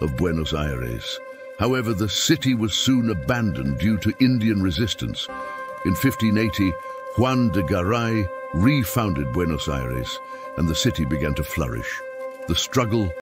of Buenos Aires. However, the city was soon abandoned due to Indian resistance. In 1580, Juan de Garay refounded Buenos Aires, and the city began to flourish. The struggle